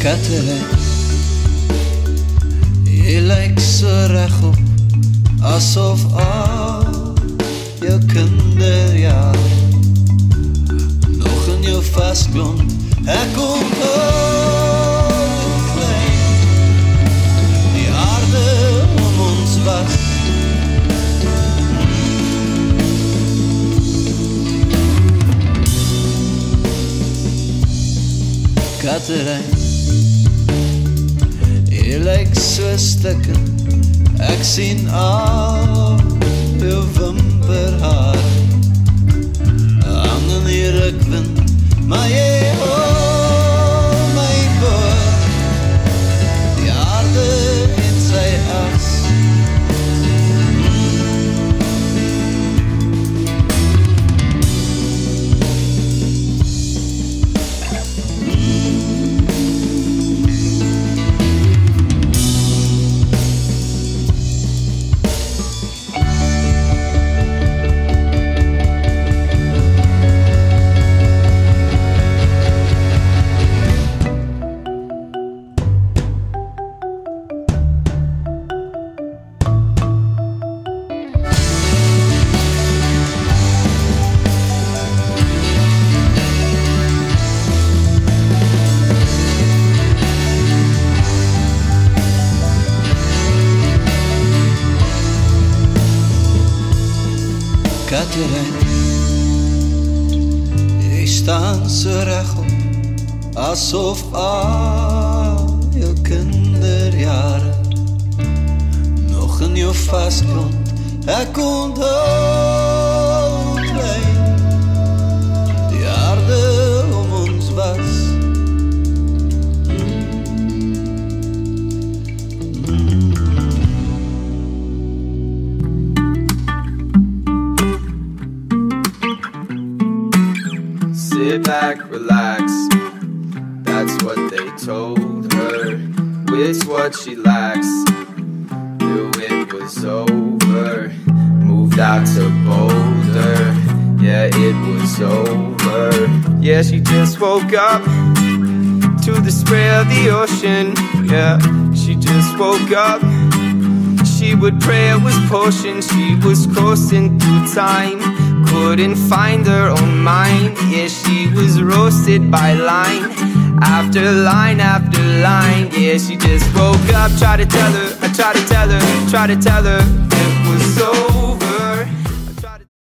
Kattery Jy lyk so reg op Asof al jou kinderjaar Nog in jou vastklont Ek kom klein Die aarde om ons was Kattery Lyk so stikken Ek sien al jou wimperhaar. Hang in die rukwind Maar jy hou Kattery Jy staan so reg op Asof al jou kinderjare Nog in jou vastklont Ek onthou Sit back, relax. That's what they told her. With what she lacks. Knew it was over. Moved out to Boulder. Yeah, it was over. Yeah, she just woke up to the spray of the ocean. Yeah, she just woke up. She would pray it was potion. She was coasting through time. Couldn't find her own mind. Yeah, she was roasted by line after line after line. Yeah, she just woke up. Try to tell her, I try to tell her, try to tell her.